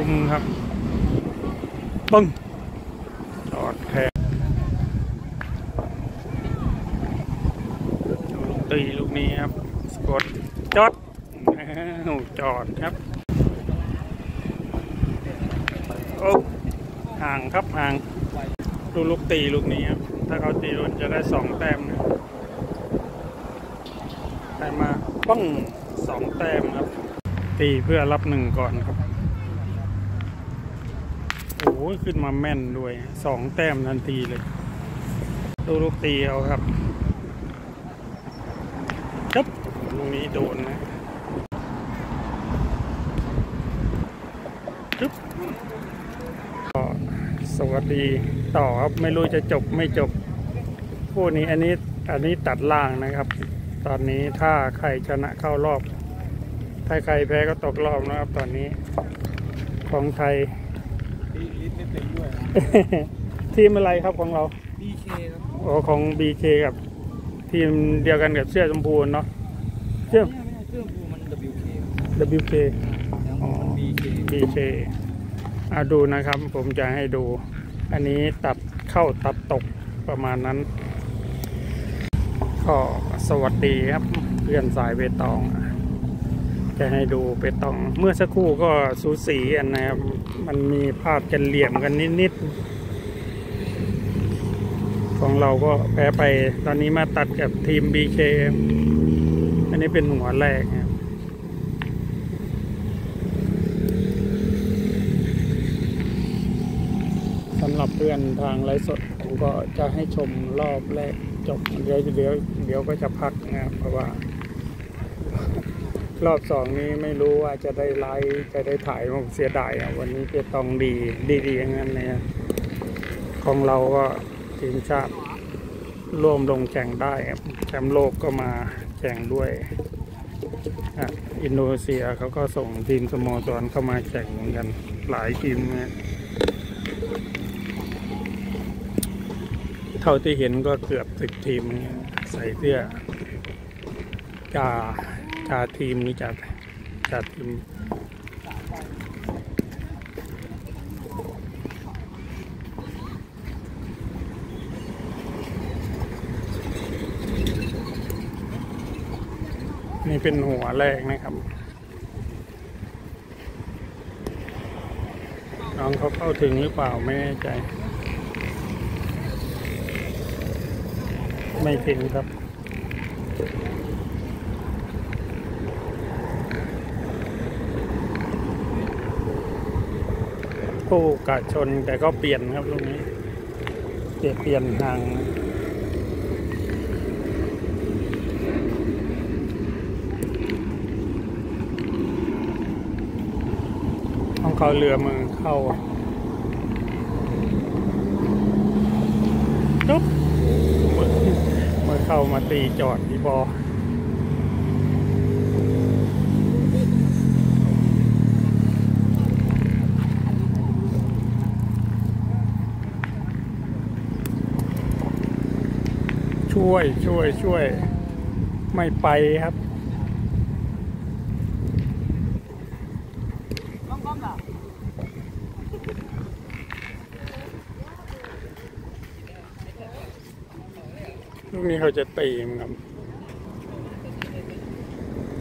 ลุมครับ ปึ้งจอดแทนดูลูกตีลูกนี้ครับกดจอดจอดครับโอ้ห่างครับห่าง ดูลูกตีลูกนี้ครับ ถ้าเขาตีโดนจะได้สองแต้มนะได้มาป้องสองแต้มครับ ตีเพื่อรับหนึ่งก่อนครับ ขึ้นมาแม่นด้วยสองแต้มทันทีเลยดูลูกตีเอาครับจับลูกนี้โดนนะจึ๊บก็สวัสดีต่อครับไม่รู้จะจบไม่จบคู่นี้อันนี้อันนี้ตัดล่างนะครับ ตอนนี้ถ้าใครชนะเข้ารอบ ถ้าใครแพ้ก็ตกรอบนะครับตอนนี้ของไทย ลิสไม่เป็นด้วยทีมอะไรครับของเราบีเคครับโอ้ของ BK กับ ทีมเดียวกันกับเสื้อชมพูเนาะเสื้อไม่ใช่ไม่ใช่เครื่องภูมัน WK WK แล้วอ๋อมัน BK BK อะดูนะครับ ผมจะให้ดู อันนี้ตัดเข้าตัดตกประมาณนั้น ก็สวัสดีครับ เพื่อนสายเบตอง จะให้ดูเบตองเมื่อสักครู่ก็สูสีกันนะครับ มันมีภาพกันเหลี่ยมกันนิดๆ ของเราก็แพ้ไปตอนนี้มาตัดกับทีม BK อันนี้เป็นหัวแรกครับสำหรับเพื่อนทางไลฟ์สดผมก็จะให้ชมรอบแรกจบเดี๋ยวเดี๋ยวเดี๋ยวก็จะพักนะครับเพราะว่า รอบสองนี้ไม่รู้ว่าจะได้ไลฟ์จะได้ถ่ายผมเสียดายอะวันนี้เปียตองดีดีๆอย่างนั้นเลยของเราก็ทีมชาติร่วมลงแข่งได้ครับแชมป์โลกก็มาแข่งด้วยอินโดนีเซียเขาก็ส่งทีมสโมสรเข้ามาแข่งเหมือนกันหลายทีมนะเท่าที่เห็นก็เกือบสิบทีมใส่เสื้อจ่า จ่าทีมนี่จ่าจ่าทีมนี่เป็นหัวแรกนะครับ น้องเขาเข้าถึงหรือเปล่าไม่แน่ใจ ไม่ถึงครับ ผู้กะชนแต่ก็เปลี่ยนครับตรงนี้เปลี่ยนเปลี่ยนทางต้องเขาเรือมือเข้าจุ๊บเมื่อเข้ามาตีจอดที่บอ ช่วยช่วยช่วย ไม่ไปครับลูกนี้เขาจะตีมครับ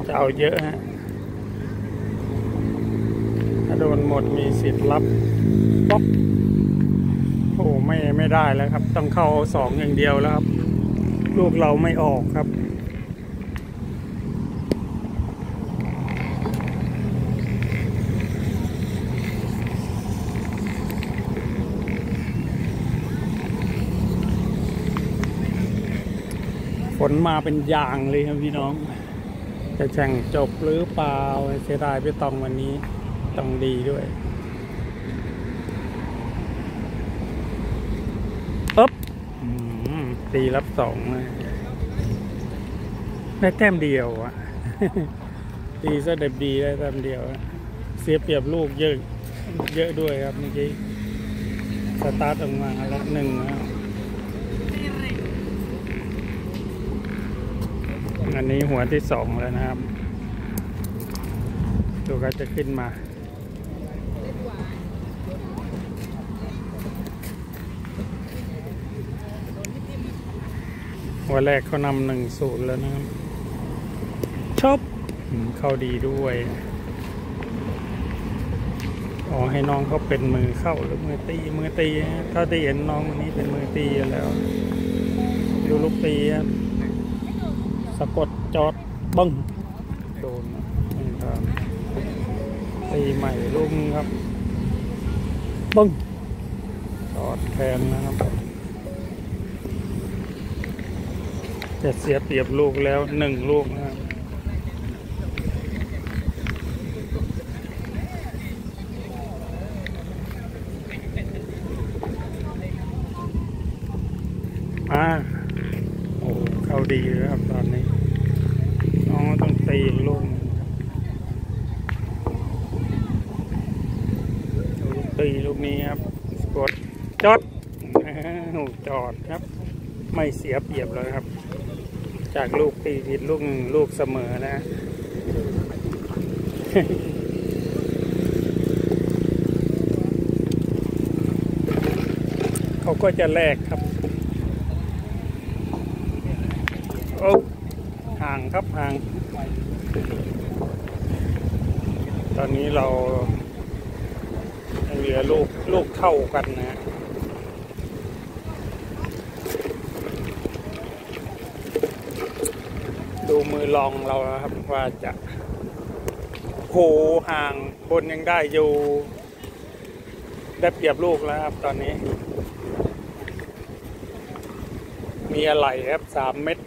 จะเอาเยอะฮะ ถ้าโดนหมดมีสิทธิ์รับป๊อกโอ้ไม่ไม่ได้แล้วครับ ต้องเข้าสองอย่างเดียวแล้วครับ ลูกเราไม่ออกครับ ฝนมาเป็นยางเลยครับพี่น้อง จะแข่งจบหรือเปล่าเสียดายพี่ตองวันนี้ต้องดีด้วยปึ๊บอืม ตีรับสองนะได้แต้มเดียวอะตีซะเด็บดีได้แต้มเดียวอะเสียเปรียบลูกเยอะเยอะด้วยครับเมื่อกี้สตาร์ทออกมาแล้วหนึ่งนะอันนี้หัวที่สองแล้วนะครับดูก็จะขึ้นมา วันแรกเขานำหนึ่งศูนย์แล้วนะครับชอบอืมเข้าดีด้วยอ๋อให้น้องเขาเป็นมือเข้าหรือมือตีมือตีนะถ้าได้เห็นน้องคนนี้เป็นมือตีอยู่แล้ว ดูลูกตีครับสะกดจอดบึ้งโดนนะนี่ครับตีใหม่ลูกนึงครับบึ้งจอดแทนนะครับ จะเสียเปรียบลูกแล้วหนึ่งลูกนะครับอ่าโอ้เข้าดีเลยครับตอนนี้น้องต้องตีลูกตีลูกนี้ครับกดจอดจอดครับ ไม่เสียเปรียบเลยครับ จากลูกตีผิดลูกหนึ่งลูกเสมอนะเขาก็จะแลกครับโอ้ห่างครับห่าง ตอนนี้เราเหลือลูกลูกเท่ากันนะฮะ ดูมือลองเราครับว่าจะโหห่างบนยังได้อยู่ ได้เปรียบลูกแล้วครับตอนนี้ มีอะไรครับสามเม็ด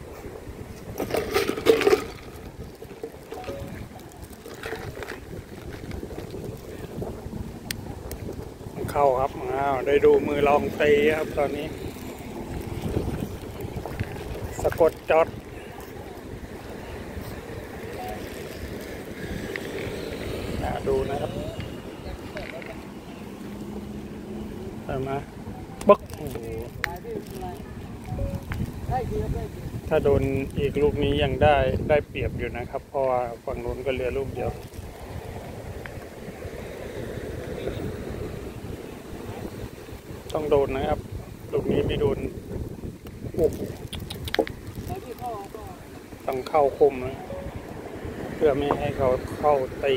เข้าครับอ้าวได้ดูมือลองตีครับตอนนี้ สะกดจอด อ่าดูนะครับเห็นไหมบึกโอ้โหถ้าโดนอีกลูกนี้ยังได้ได้เปรียบอยู่นะครับ เพราะว่าฝั่งนู้นก็เหลือลูกเดียวต้องโดนนะครับ ลูกนี้ไม่โดนโอ้โหต้องเข้าคมนะเพื่อไม่ให้เขาเข้าตี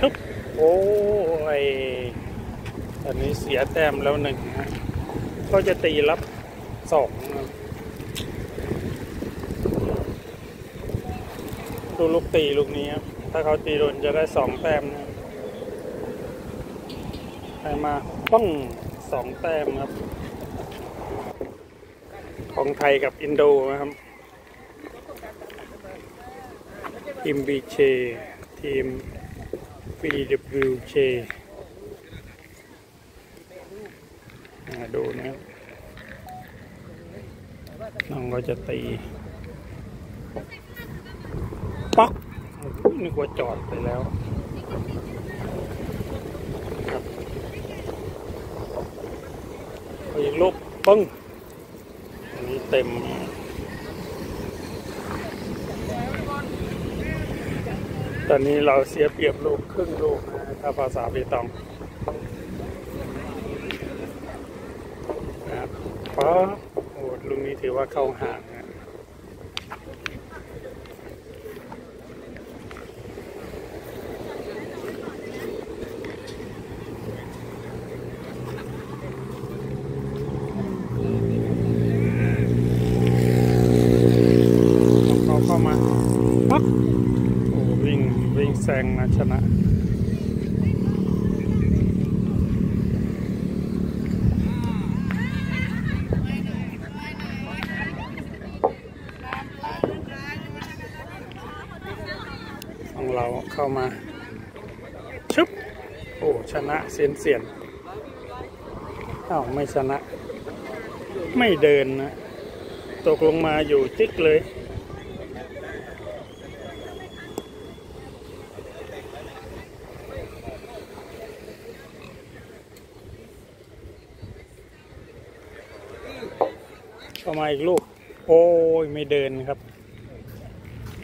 ทุบ โอ้ยตอนนี้เสียแต้มแล้วหนึ่งนะก็จะตีรับสองนะดูลูกตีลูกนี้ครับ ถ้าเขาตีโดนจะได้สองแต้มนะได้มาป้องสองแต้มครับ ของไทยกับอินโดนะครับทีม BJ ทีม BWJ ดูนะน้องก็จะตี ป๊อกนึกว่าจอดไปแล้วครับเอาอีกลูกปึ้งอันนี้เต็ม ตอนนี้เราเสียเปรียบลูกครึ่งลูกนะถ้าภาษาปีตองนะครับป๊าะโอ้ลูกนี้ถือว่าเข้าห่างนะ เขาเข้ามาปั๊บโอ้วิ่งวิ่ งแซงนะชนะของเราเข้ามาชุบโอ้ ชนะเสียนเสียนอ้าวไม่ชนะ ไม่เดินนะ ตกลงมาอยู่จิ๊กเลย เข้ามา อีกลูก โอ้ยไม่เดินครับ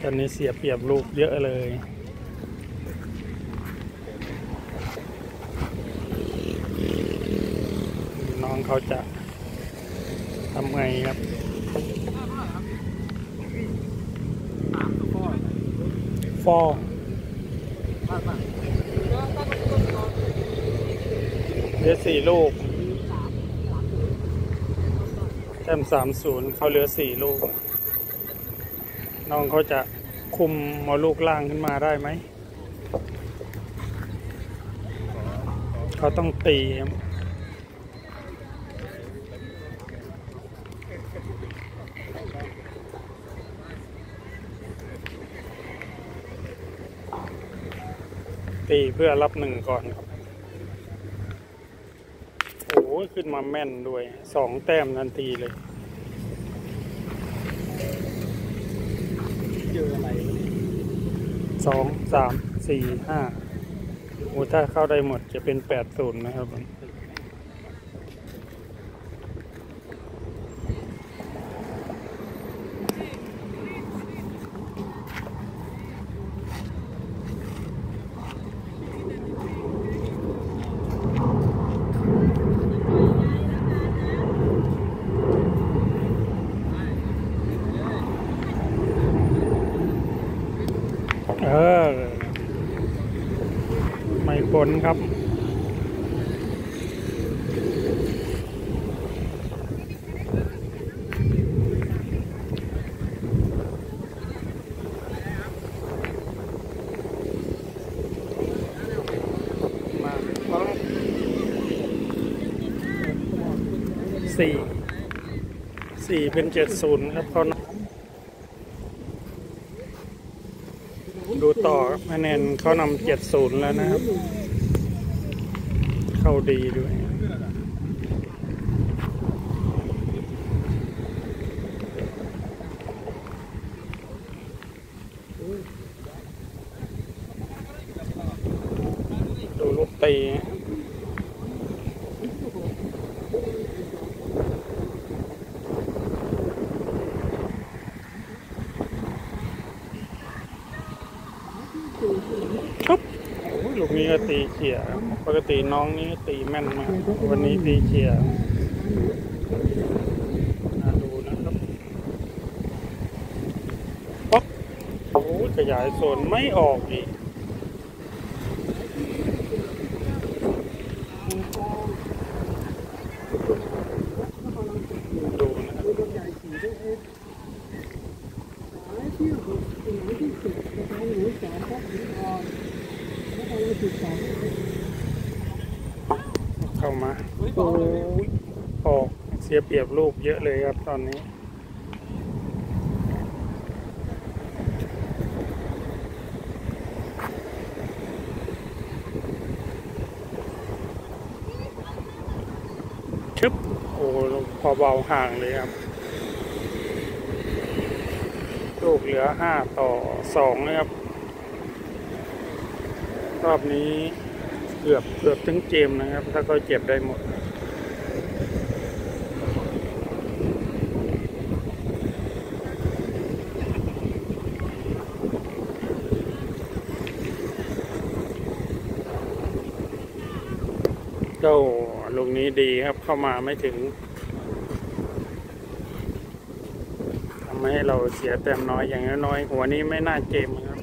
ตอนนี้เสียเปรียบลูกเยอะเลย น้องเขาจะมื่อยครับฟอร์เหลือสี่ลูกแต้มสามศูนย์เขาเหลือสี่ลูก น้องเขาจะคุมมอลูกล่างขึ้นมาได้ไหม เขาต้องตีตีเพื่อรับหนึ่งก่อนครับ ขึ้นมาแม่นด้วยสองแต้มทันทีเลยเจออะไรสองสามสี่ห้าโอ้ถ้าเข้าได้หมดจะเป็นแปดศูนย์นะครับ เออ ไม่พ้นครับ มา สี่สี่เป็นเจ็ดศูนย์ครับเขานะดูต่อครับคะแนนเขานำเจ็ดศูนย์แล้วนะครับ เข้าดีด้วย ดูลูกตีครับโอ้ยลูกนี้ก็ตีเขี่ยปก ติน้องนี้ตีแม่นมากวันนี้ตีเฉี่ยน่าดูนะครับป๊อกโอ้ขยายโซนไม่ออกอีก ดูนะครับเข้ามาโอ้ยออกเสี ยเปรียบลูกเยอะเลยครับตอนนี้ ชึบ โอ้พอเบาห่างเลยครับ ลูกเหลือห้าต่อสองนะครับ รอบนี้เกือบเกือบถึงเกมนะครับ ถ้าเขาเจ็บได้หมด ก็ลูก นี้ดีครับเข้ามาไม่ถึงทำให้เราเสียแต้มน้อยอย่างน้อยๆหัวนี้ไม่น่าเกมครับ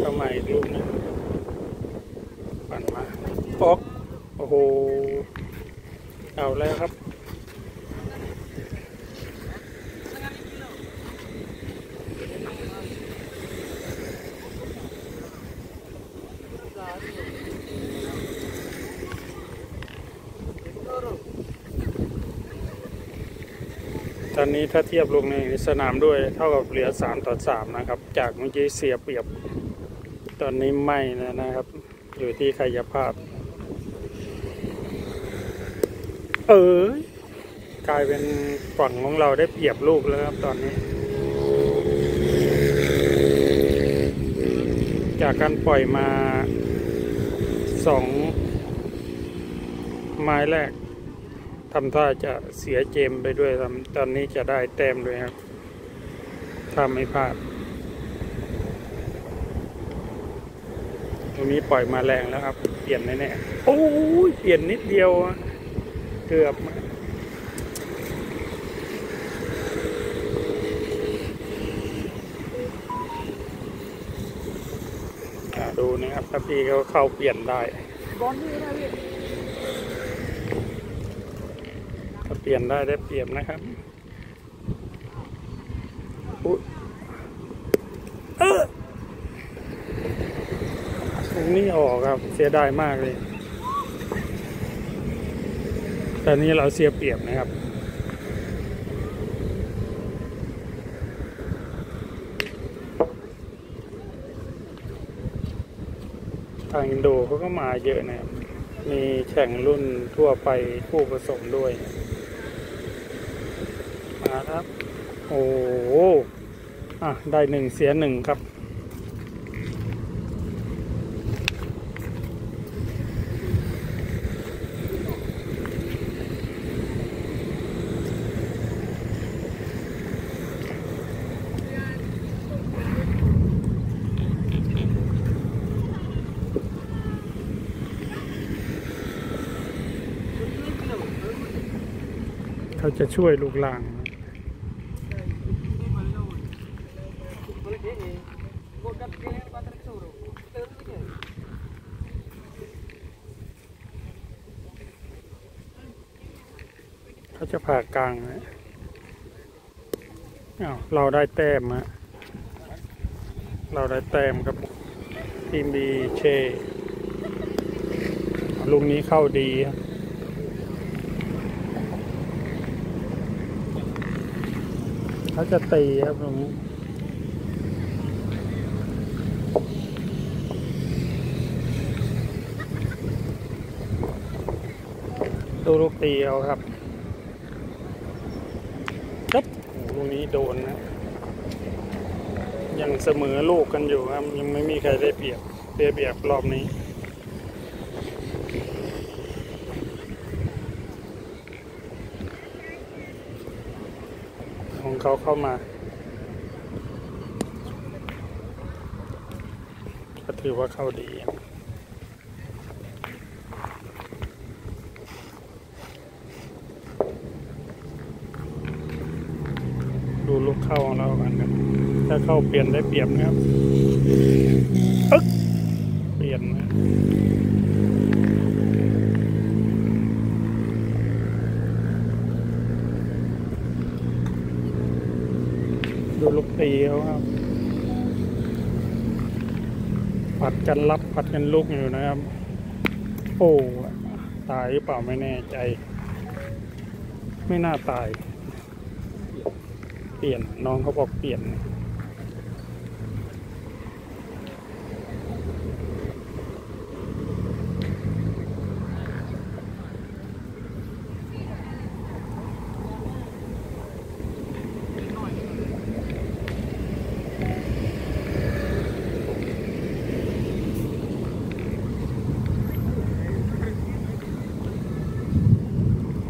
เข้ามาอีกลูกหนึงปั่นมาป๊อกโอ้โห เอาแล้วครับ ต อนนี้ถ้าเทียบลงในสนามด้วยเท่ากับเหลือสามต่อสามนะครับ จากเมื่อกี้เสียเปรียบ ตอนนี้ไม่แล้วนะครับ อยู่ที่กายภาพ เออกลายเป็นฝั่งของเราได้เปรียบลูกแล้วครับตอนนี้ จากการปล่อยมาสองไม้แรก ทำท่าจะเสียเจมไปด้วยทำตอนนี้จะได้แต้มด้วยครับถ้าไม่พลาด ตรงนี้ปล่อยมาแรงแล้วครับ เปลี่ยนแน่ๆโอ้ยเปลี่ยนนิดเดียว เกือบดูนะครับถ้าพี่เขาเข้าเปลี่ยนได้บอลนี่นะพี่ ถ้า เปลี่ยนได้ได้เปรียบนะครับอุ๊ยเออตรงนี้ออกครับ เสียดายมากเลยแต่นี้เราเสียเปรียบนะครับทางอินโดเขาก็มาเยอะนะครับ มีแข่งรุ่นทั่วไปคู่ผสมด้วย มาครับ โอ้โหอะได้หนึ่งเสียหนึ่งครับ เขาจะช่วยลูกหลาง เขาจะผ่ากลางนะอ้าว เราได้แต้มฮะเราได้แต้มครับทีมบีเชลุงนี้เข้าดีครับเขาจะตีครับตรงนี้ดูลูกตีเอาครับครับลูกนี้โดนนะ ยังเสมอลูกกันอยู่ครับยังไม่มีใครได้เปรียบเสียเปรียบรอบนี้ของเขาเข้ามา ก็ถือว่าเข้าดีลูกเข้าของเรากันครับ ถ้า เข้าเปลี่ยนได้เปรียบนะครับอึ๊กเปลี่ยนนะดูลูกตีเขาครับ ผัดกันรับผัดกันลุกอยู่นะครับ โอ้ ตายหรือเปล่าไม่แน่ใจ ไม่น่าตาย เปลี่ยนน้องเขาบอกเปลี่ยน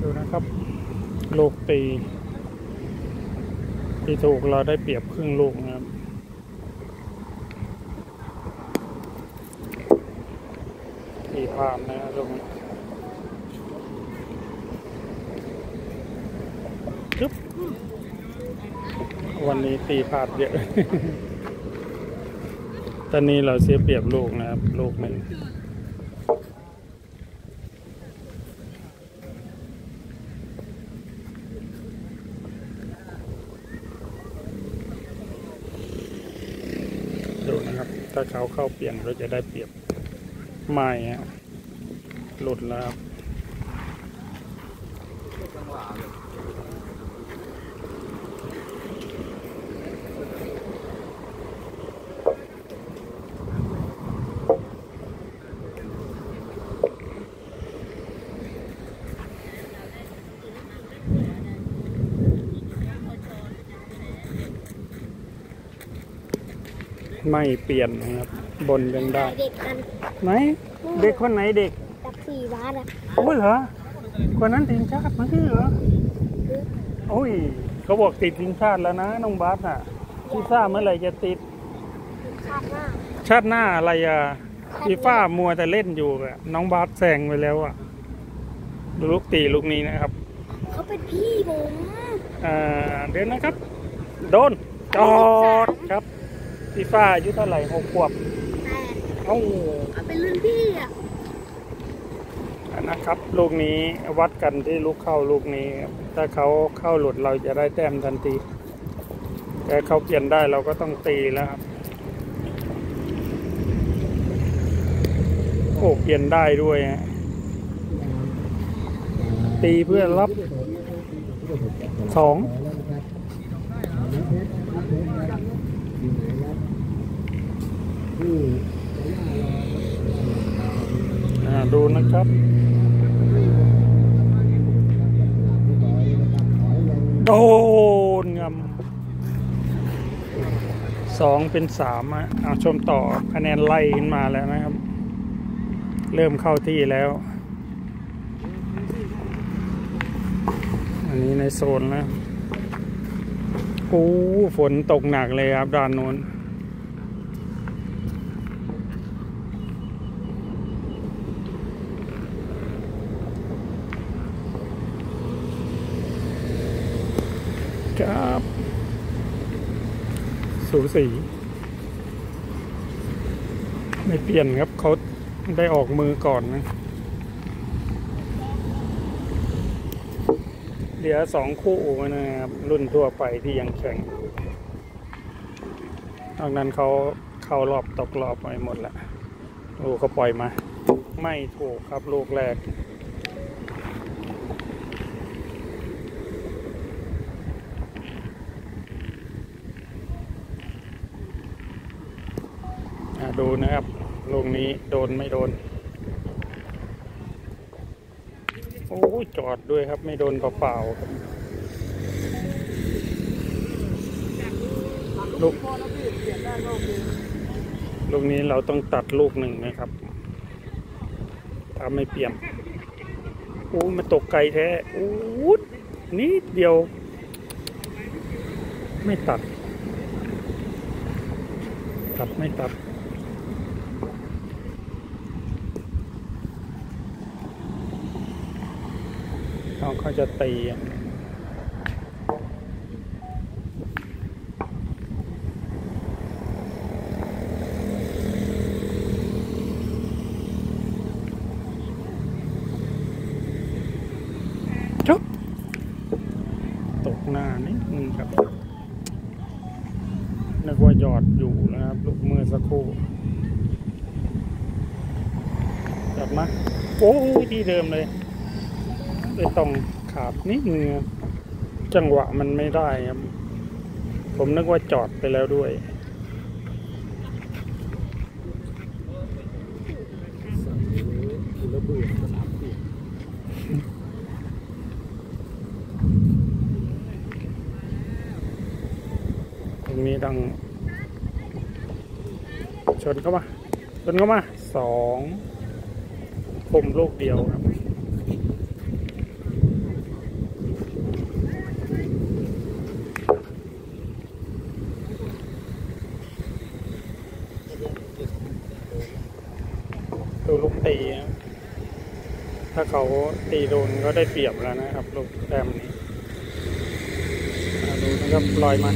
ดูนะครับ ลูกตี ที่ ถูกเราได้เปรียบครึ่งลูกนะครับตีผ่านนะครับตรงนี้จึ๊บวันนี้ตีพลาดเยอะตอนนี้เราเสียเปรียบลูกนะครับ ลูกหนึ่ง ดูนะครับ ถ้าเขาเข้าเปลี่ยนเราจะได้เปรียบไม่ฮะหลุดแล้วครับ จังหวะเลย ไม่เปลี่ยนนะครับ บนยังได้ เด็กกันไหน เด็กคนไหนเด็กจากสี่บาทอะโอ้ยเหรอ คนนั้นทีมชาติมันคือเหรอโอ้ยเขาบอกติดทีมชาติแล้วนะน้องบาสอะยฟีฟ่าเมื่อไหร่จะติดคาดหน้า ชาติหน้าอะไรอะฟีฟ่ามัวแต่เล่นอยู่อะน้องบาสแซงไปแล้วอะดูลูกตีลูกนี้นะครับ เขาเป็นพี่ผมอ่าเดี๋ยวนะครับ โดนจอด ครับฟีฟ่าอายุเท่าไหร่หกขวบแต่เอ้าเขาเป็นรุ่นพี่อะนะครับ ลูกนี้วัดกันที่ลูกเข้าลูกนี้ครับถ้าเขาเข้าหลุดเราจะได้แต้มทันที แต่เขาเปลี่ยนได้เราก็ต้องตีแล้วครับโอ้เปลี่ยนได้ด้วยฮะตีเพื่อรับสองอ่า ดูนะครับ โดนงำสองเป็นสามอะเอาชมต่อคะแนนไล่ขึ้นมาแล้วนะครับ เริ่มเข้าที่แล้ว อันนี้ในโซนแล้วโอ้ฝนตกหนักเลยครับด้านโน้น ครับ สูสีไม่เปลี่ยนครับเขาได้ออกมือก่อนนะเหลือสองคู่นะครับ รุ่นทั่วไปที่ยังแข่งนอกนั้นเขาเข้ารอบตกรอบไปหมดแล้วลูกเขาปล่อยมา ไม่ถูกครับลูกแรก ดูนะครับลูกนี้โดนไม่โดน โอ้ยจอดด้วยครับไม่โดนเปล่าๆครับลูกพอแล้วพี่เปลี่ยนได้ก็โอเคลูกนี้เราต้องตัดลูกหนึ่งนะครับถ้าไม่เปลี่ยนโอ้มันตกไกลแท้โอ้ยนิดเดียว ไม่ตัด ตัดไม่ตัด น้องเขาจะตีอะจบตกหน้านิดนึงครับ นึกว่าหยอดอยู่นะครับ ลูกมือสักครู่จับมา โอ้ยที่เดิมเลยเลยต้องขาด นิดนึงจังหวะมันไม่ได้ครับ ผมนึกว่าจอดไปแล้วด้วยตรงนี้ต้องชนเข้ามา ชนเข้ามาสองผมลูกเดียวครับ ดูลูกตีครับถ้า เขาตีโดนก็ได้เปรียบแล้วนะครับลูกแต้มนี้ดูนะครับลอยมา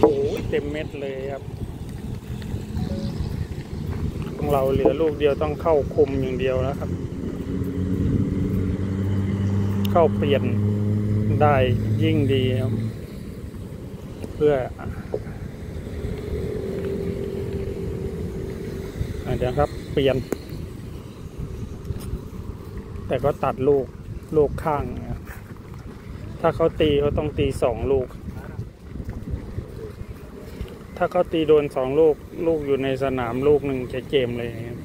โอ้เต็มเม็ดเลยครับของเราเหลือลูกเดียวต้องเข้าคุมอย่างเดียวแล้วครับ เข้าเปลี่ยนได้ยิ่งดีครับ เพื่ออะเดี๋ยวครับ เปลี่ยน แต่ก็ตัดลูกลูกข้างนะครับถ้าเขาตีเขาต้องตีสองลูก ถ้าเขาตีโดนสองลูกลูกอยู่ในสนามลูกหนึ่งจะเกมเลยครับ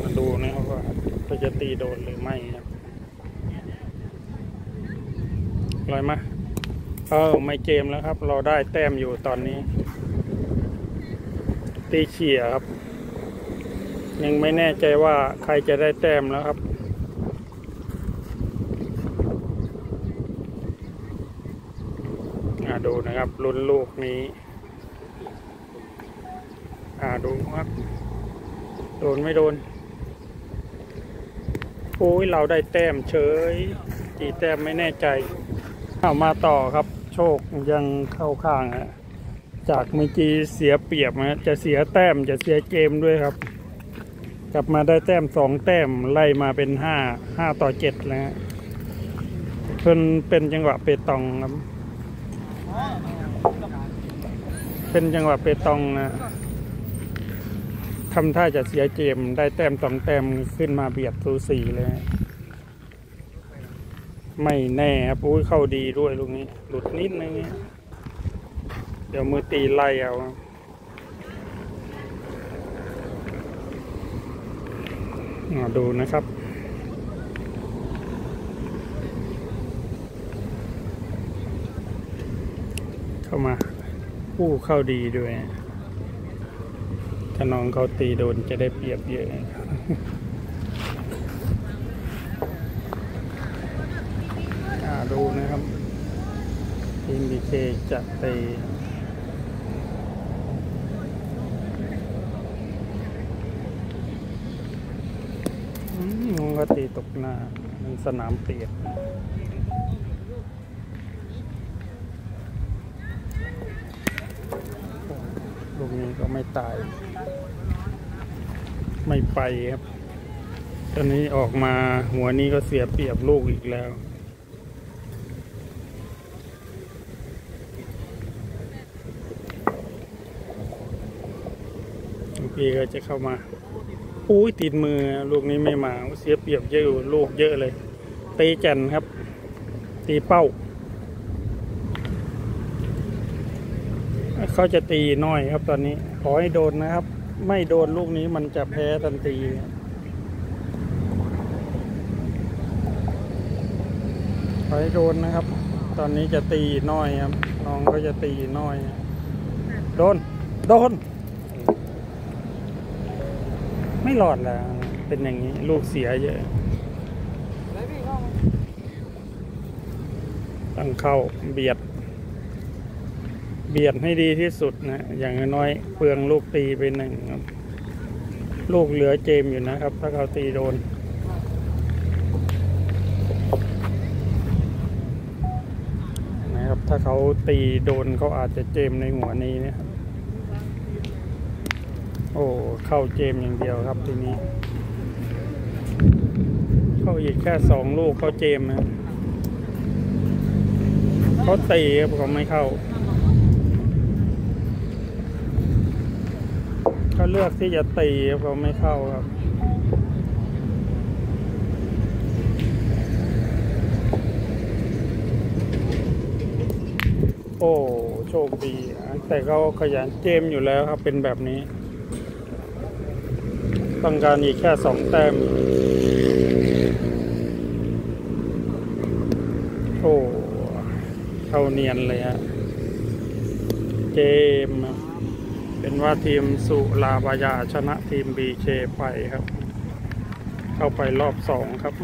มาดูนะครับว่าเขาจะตีโดนหรือไม่ครับลอยมาเออไม่เกมแล้วครับ เราได้แต้มอยู่ตอนนี้ ตีเขี่ยครับ ยังไม่แน่ใจว่าใครจะได้แต้มแล้วครับเครับลุ้นลูกนี้ดูครับ โดนไม่โดน โอ้ยเราได้แต้มเฉยกี่แต้มไม่แน่ใจเอามาต่อครับ โชคยังเข้าข้างอะจากเมื่อกี้เสียเปรียบนะจะเสียแต้มจะเสียเกมด้วยครับ กลับมาได้แต้มสองแต้มไล่มาเป็นห้าห้าต่อเจ็ดแล้วฮะเพิ่นเป็นจังหวะเปตองครับ เป็นจังหวะเปตองนะทำท่าจะเสียเกมได้แต้มสองแต้มขึ้นมาเบียดสูสีเลย ไม่แน่ครับอุ้ยเข้าดีด้วยลูกนี้ หลุดนิดนึงเนี่ยเดี๋ยวมือตีไล่เอาครับมา ดูนะครับ เข้ามาผู้เข้าดีด้วยถ้าน้องเขาตีโดนจะได้เปรียบเยอะอ่าดูนะครับทีมบีเคจะตี มน้องก็ตีตกหน้ามันสนามเปียกลูกนี้ก็ไม่ตาย ไม่ไปครับ ตอนนี้ออกมาหัวนี้ก็เสียเปรียบลูกอีกแล้วพี่ก็จะเข้ามา อุ้ยติดมือลูกนี้ไม่มาเสียเปรียบเยอะลูกเยอะเลยตีจันครับ ตีเป้า เขาจะตีน้อยครับตอนนี้ ขอให้โดนนะครับ ไม่โดนลูกนี้มันจะแพ้ทันทีขอให้โดนนะครับ ตอนนี้จะตีน้อยครับน้องก็จะตีน้อย โดน โดน ไม่หลอดล้วเป็นอย่างนี้ ลูกเสียเยอะแล้วพี่เข้ามาต้องเข้าเบียด เบียดให้ดีที่สุดนะ อย่างน้อยเปลืองลูกตีไปหนึ่งครับ ลูกเหลือเจมอยู่นะครับ ถ้าเขาตีโดนนะครับถ้าเขาตีโดนเขาอาจจะเจมในหัวนี้นะครับ อ้เข้าเจมอย่างเดียวครับทีนี้ เข้าอีกแค่สองลูกเข้าเจมนะเขาตีครับเขาไม่เข้าเขาเลือกที่จะตีครับเขาไม่เข้าครับโอ้ โชคดี แต่เขาขยันเจมอยู่แล้วครับ เป็นแบบนี้ ต้องการอีกแค่สองแต้ม โอ้เข้าเนียนเลยฮะเจมเป็นว่าทีมสุลาบายาชนะทีมบีเคไปครับ เข้าไปรอบสองครับ